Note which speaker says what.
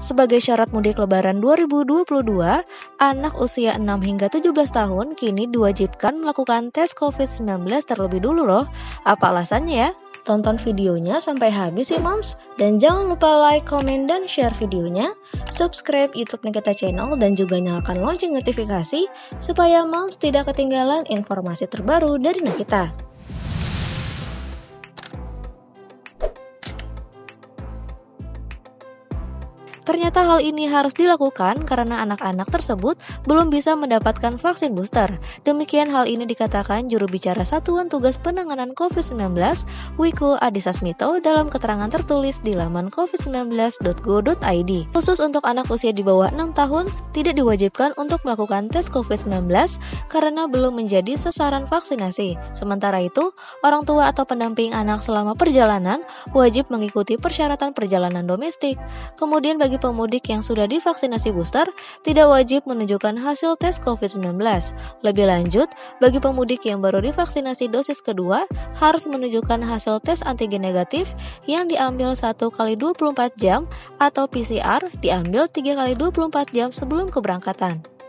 Speaker 1: Sebagai syarat mudik lebaran 2022, anak usia 6 hingga 17 tahun kini diwajibkan melakukan tes COVID-19 terlebih dulu loh. Apa alasannya ya? Tonton videonya sampai habis ya moms Dan jangan lupa like, komen, dan share videonya Subscribe Youtube Nikita Channel dan juga nyalakan lonceng notifikasi Supaya moms tidak ketinggalan informasi terbaru dari Nikita Ternyata hal ini harus dilakukan karena anak-anak tersebut belum bisa mendapatkan vaksin booster. Demikian hal ini dikatakan juru bicara Satuan Tugas Penanganan COVID-19, Wiku Adhisa Smito dalam keterangan tertulis di laman covid19.go.id. Khusus untuk anak usia di bawah 6 tahun, tidak diwajibkan untuk melakukan tes COVID-19 karena belum menjadi sasaran vaksinasi. Sementara itu, orang tua atau pendamping anak selama perjalanan wajib mengikuti persyaratan perjalanan domestik. Kemudian bagi pemudik yang sudah divaksinasi booster tidak wajib menunjukkan hasil tes COVID-19. Lebih lanjut, bagi pemudik yang baru divaksinasi dosis kedua harus menunjukkan hasil tes antigen negatif yang diambil 1 kali 24 jam atau PCR diambil 3 kali 24 jam sebelum keberangkatan.